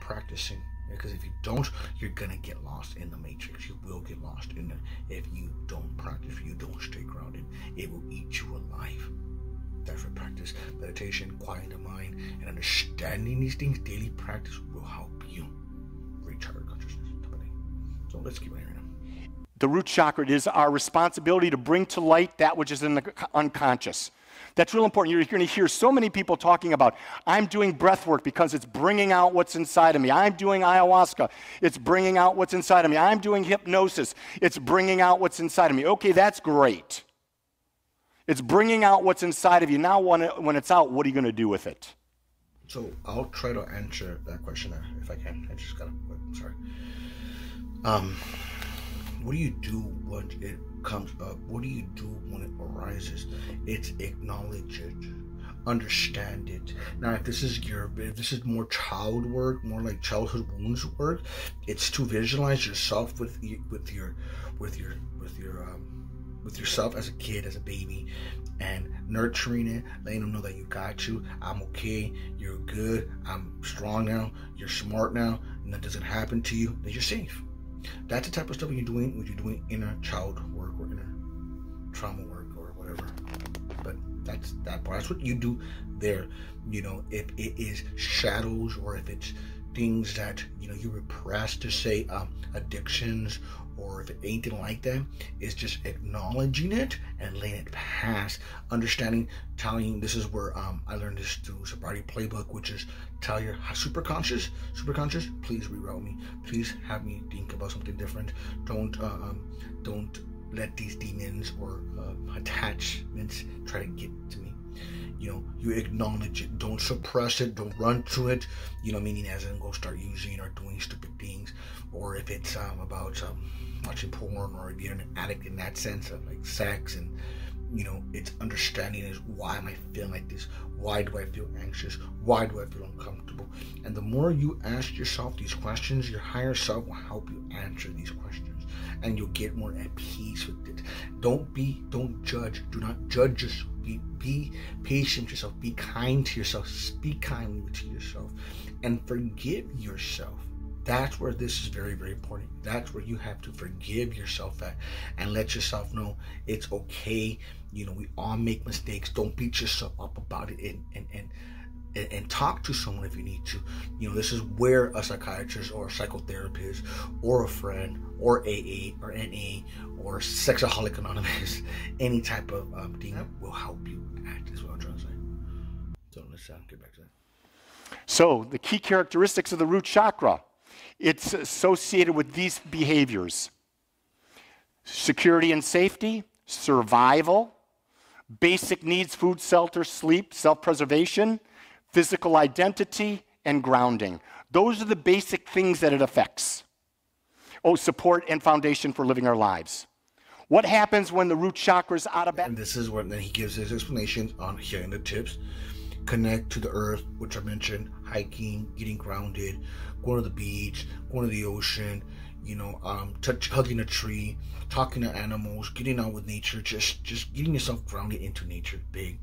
practicing because if you don't, you're gonna get lost in the matrix. You will get lost in it if you don't practice. If you don't stay grounded, it will eat you alive. That's what practice, meditation, quieting the mind, and understanding these things. Daily practice will help you reach higher consciousness. So let's keep on hearing the root chakra, it is our responsibility to bring to light that which is in the unconscious. That's real important. You're going to hear so many people talking about, I'm doing breath work because it's bringing out what's inside of me. I'm doing ayahuasca. It's bringing out what's inside of me. I'm doing hypnosis. It's bringing out what's inside of me. Okay, that's great. It's bringing out what's inside of you. Now, when, it, when it's out, what are you going to do with it? So I'll try to answer that question if I can. I just gotta. Sorry. Um, what do you do when it comes up? What do you do when it arises? It's acknowledge it, understand it. Now, if this is your, if this is more child work, more like childhood wounds work, it's to visualize yourself with with your, with your, with your, um, with yourself as a kid, as a baby, and nurturing it, letting them know that you got you. I'm okay. You're good. I'm strong now. You're smart now. And that doesn't happen to you. Then you're safe. That's the type of stuff you're doing when you're doing inner child work or inner trauma work or whatever. But that's that part. That's what you do there. You know, if it is shadows or if it's things that you know you repress to say um, addictions or if anything like that, is just acknowledging it and letting it pass. Understanding, telling this is where um, I learned this through sobriety playbook, which is tell your super conscious, super conscious, please reroute me. Please have me think about something different. Don't uh, um, don't let these demons or uh, attachments try to get to me you know, you acknowledge it. Don't suppress it. Don't run to it. You know, meaning as in go start using or doing stupid things. Or if it's um, about um, watching porn or if you're an addict in that sense of like sex and you know it's understanding is why am i feeling like this why do i feel anxious why do i feel uncomfortable and the more you ask yourself these questions your higher self will help you answer these questions and you'll get more at peace with it don't be don't judge do not judge yourself be, be patient yourself be kind to yourself speak kindly to yourself and forgive yourself that's where this is very, very important. That's where you have to forgive yourself at and let yourself know it's okay. You know, we all make mistakes. Don't beat yourself up about it and, and, and and, talk to someone if you need to. You know, this is where a psychiatrist or a psychotherapist or a friend or AA or NA or Sexaholic Anonymous, any type of um, thing will help you act, is what I'm trying to say. So let's uh, get back to that. So, the key characteristics of the root chakra it's associated with these behaviors security and safety, survival, basic needs, food, shelter, sleep, self preservation, physical identity, and grounding. Those are the basic things that it affects. Oh, support and foundation for living our lives. What happens when the root chakra is out of balance? And this is where then he gives his explanation on hearing the tips. Connect to the earth, which I mentioned, hiking, getting grounded, going to the beach, going to the ocean, you know, um, touch, hugging a tree, talking to animals, getting out with nature, just just getting yourself grounded into nature. Big.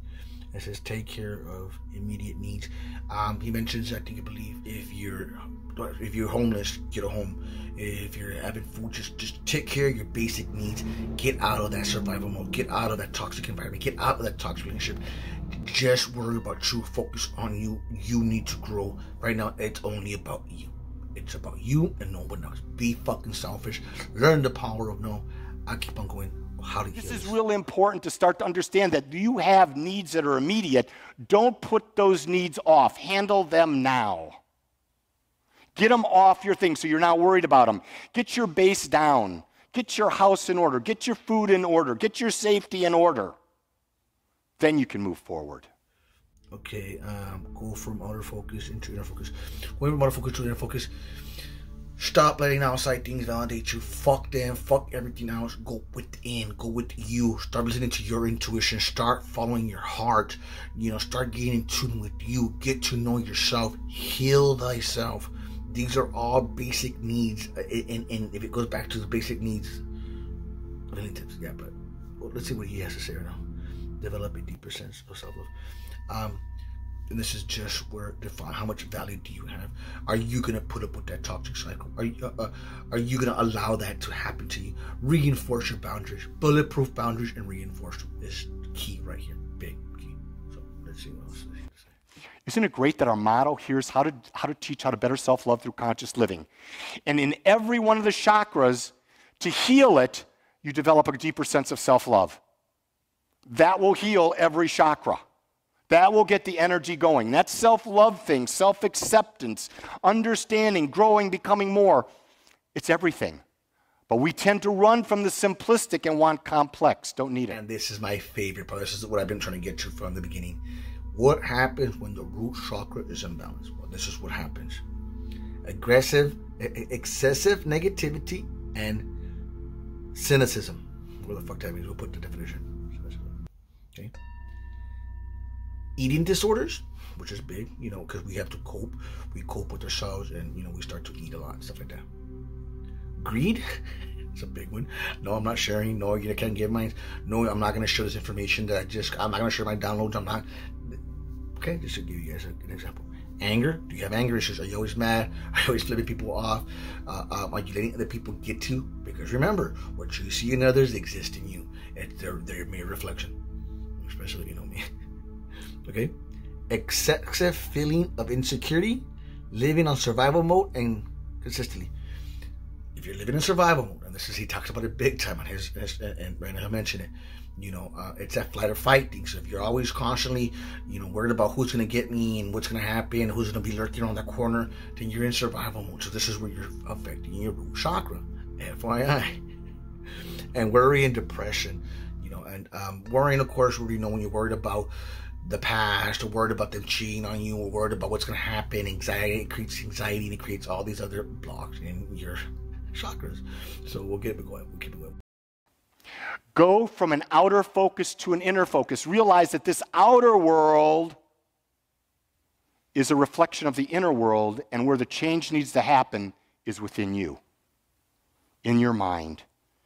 It says take care of immediate needs. Um, he mentions, I think, I believe, if you're if you're homeless, get a home. If you're having food, just just take care of your basic needs. Get out of that survival mode. Get out of that toxic environment. Get out of that toxic relationship. Just worry about you. Focus on you. You need to grow. Right now, it's only about you. It's about you and no one else. Be fucking selfish. Learn the power of no. I keep on going. How to this is really important to start to understand that you have needs that are immediate. Don't put those needs off. Handle them now. Get them off your thing so you're not worried about them. Get your base down. Get your house in order. Get your food in order. Get your safety in order. Then you can move forward. Okay, um, go from outer focus into inner focus. From outer focus to inner focus. Stop letting outside things validate you. Fuck them. Fuck everything else. Go within. Go with you. Start listening to your intuition. Start following your heart. You know, start getting in tune with you. Get to know yourself. Heal thyself. These are all basic needs. Uh, and, and if it goes back to the basic needs of tips, yeah, but well, let's see what he has to say right now. Develop a deeper sense of self love. Um, and this is just where define how much value do you have? Are you going to put up with that toxic cycle? Are you uh, uh are you going to allow that to happen to you? Reinforce your boundaries. Bulletproof boundaries and reinforce them is key right here. Big key. So let's see what else isn't it great that our motto here is how to, how to teach how to better self love through conscious living? And in every one of the chakras, to heal it, you develop a deeper sense of self love. That will heal every chakra. That will get the energy going. That self love thing, self acceptance, understanding, growing, becoming more. It's everything. But we tend to run from the simplistic and want complex. Don't need it. And this is my favorite part. This is what I've been trying to get to from the beginning. What happens when the root chakra is imbalanced? Well, this is what happens aggressive, excessive negativity, and cynicism. What the fuck that means? We'll put the definition. Okay. Eating disorders, which is big, you know, because we have to cope. We cope with ourselves and, you know, we start to eat a lot, and stuff like that. Greed, it's a big one. No, I'm not sharing. No, you can't give mine. No, I'm not going to share this information that I just, I'm not going to share my downloads. I'm not. Okay, just to give you guys an example. Anger. Do you have anger issues? Are you always mad? Are you always flipping people off? Uh, um, are you letting other people get to? Because remember, what you see in others exists in you. It's their, their mere reflection. Especially, you know me. okay? Excessive feeling of insecurity, living on survival mode, and consistently. If you're living in survival mode, and this is, he talks about it big time on his, his and Brandon mentioned it you know, uh, it's that flight or fight thing. So if you're always constantly, you know, worried about who's going to get me and what's going to happen, who's going to be lurking around that corner, then you're in survival mode. So this is where you're affecting your root chakra, FYI. And worry and depression, you know, and um, worrying, of course, where you know when you're worried about the past, or worried about them cheating on you, or worried about what's going to happen. Anxiety it creates anxiety, and it creates all these other blocks in your chakras. So we'll get it going. We'll keep it going. Go from an outer focus to an inner focus. Realize that this outer world is a reflection of the inner world, and where the change needs to happen is within you, in your mind,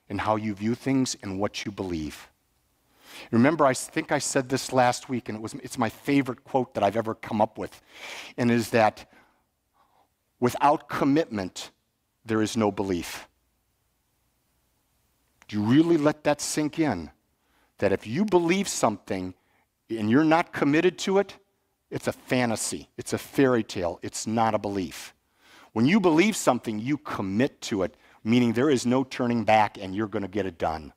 in how you view things and what you believe. Remember, I think I said this last week, and it was, it's my favorite quote that I've ever come up with, and is that without commitment, there is no belief. Do you really let that sink in? That if you believe something and you're not committed to it, it's a fantasy, it's a fairy tale, it's not a belief. When you believe something, you commit to it, meaning there is no turning back and you're going to get it done.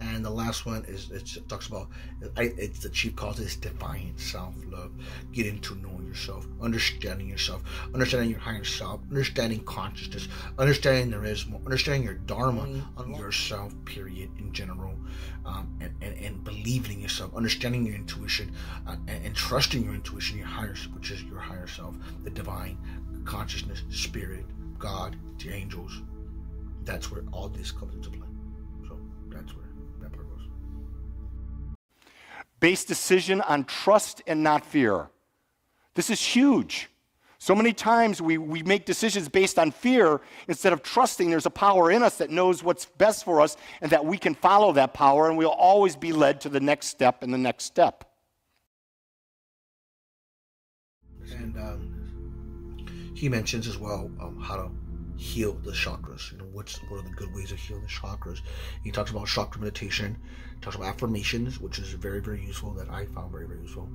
And the last one is it talks about it's the chief cause is divine self love, getting to know yourself, understanding yourself, understanding your higher self, understanding consciousness, understanding there is more, understanding your dharma on mm-hmm. yourself, period, in general, um, and, and, and believing in yourself, understanding your intuition, uh, and, and trusting your intuition, your higher, which is your higher self, the divine consciousness, spirit, God, the angels. That's where all this comes into play. Based decision on trust and not fear. This is huge. So many times we, we make decisions based on fear instead of trusting there's a power in us that knows what's best for us and that we can follow that power and we'll always be led to the next step and the next step. And um, he mentions as well um, how to heal the chakras. You know, what's what are the good ways of healing the chakras? He talks about chakra meditation, talks about affirmations, which is very, very useful that I found very, very useful.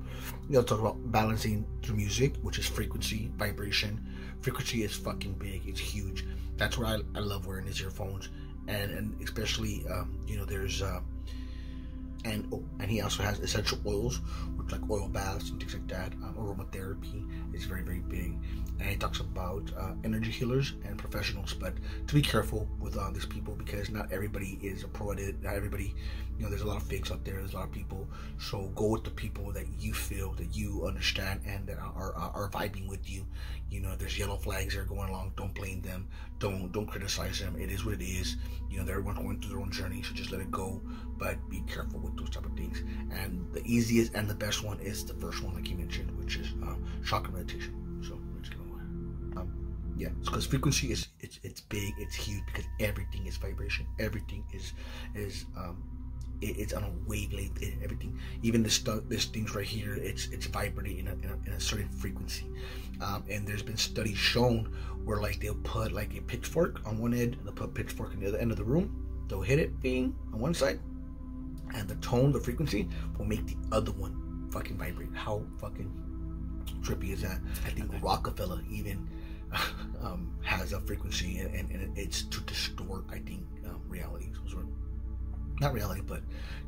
You know, talk about balancing through music, which is frequency, vibration. Frequency is fucking big, it's huge. That's why I, I love wearing these earphones. And and especially um, you know, there's uh and oh, and he also has essential oils, which like oil baths and things like that. Um, aromatherapy is very very big, and he talks about uh, energy healers and professionals. But to be careful with uh, these people because not everybody is a pro at it. Not everybody, you know, there's a lot of fakes out there. There's a lot of people. So go with the people that you feel that you understand and that are are, are vibing with you. You know, there's yellow flags that are going along. Don't blame them. Don't don't criticize them. It is what it is. You know, they're going through their own journey, so just let it go. But be careful with those type of things. And the easiest and the best one is the first one, like you mentioned, which is um, chakra meditation. So let's go. Um, yeah, because frequency is it's it's big, it's huge because everything is vibration. Everything is is um, it, it's on a wavelength. It, everything, even this stuff, this things right here, it's it's vibrating in a, in a, in a certain frequency. Um, and there's been studies shown where like they'll put like a pitchfork on one end, and they'll put a pitchfork on the other end of the room. They'll hit it, bing, on one side, and the tone, the frequency will make the other one fucking vibrate. How fucking trippy is that? I think Rockefeller even um, has a frequency, and, and, and, it's to distort, I think, um, reality. So, not reality, but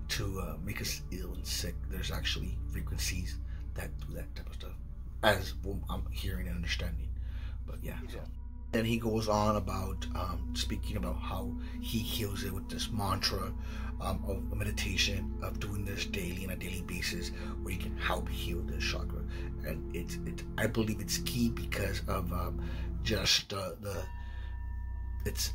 to uh, make us ill and sick. There's actually frequencies that do that type of stuff, as I'm hearing and understanding. But yeah. So. Then he goes on about um, speaking about how he heals it with this mantra um, of meditation, of doing this daily on a daily basis, where you can help heal this chakra. And it's, it, I believe it's key because of um, just uh, the, it's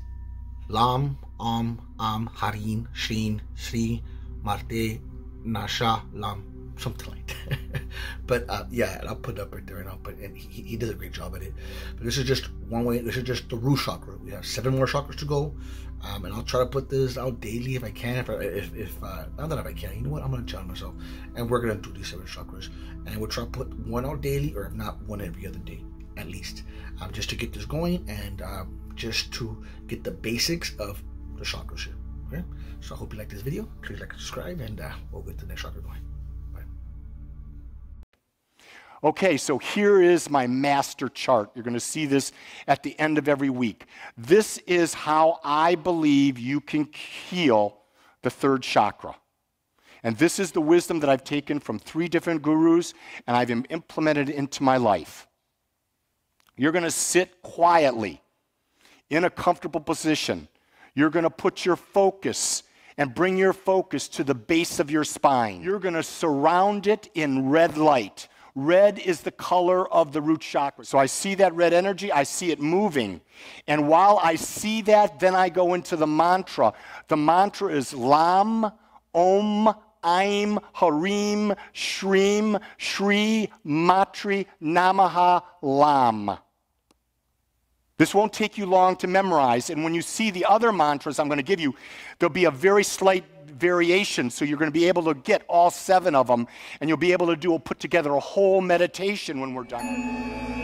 Lam, Om, Am, Harin, Shin, Sri, Marte, Nasha, Lam, something like that. but uh, yeah, I'll put it up right there and I'll put and he, he does a great job at it. But this is just one way. This is just the root chakra. We have seven more chakras to go, um, and I'll try to put this out daily if I can. If if, if uh, not that if I can, you know what? I'm gonna challenge myself, and we're gonna do these seven chakras, and we'll try to put one out daily, or if not, one every other day at least, um, just to get this going and um, just to get the basics of the chakra here. Okay, so I hope you like this video. Please like and subscribe, and uh, we'll get to the next chakra going. Okay, so here is my master chart. You're going to see this at the end of every week. This is how I believe you can heal the third chakra. And this is the wisdom that I've taken from three different gurus and I've implemented into my life. You're going to sit quietly in a comfortable position. You're going to put your focus and bring your focus to the base of your spine. You're going to surround it in red light. Red is the color of the root chakra. So I see that red energy, I see it moving. And while I see that, then I go into the mantra. The mantra is Lam, Om, Aim, Harim, Shrim, Shri, Matri, Namaha, Lam. This won't take you long to memorize. And when you see the other mantras I'm going to give you, there'll be a very slight variation. So you're going to be able to get all seven of them, and you'll be able to do, put together a whole meditation when we're done.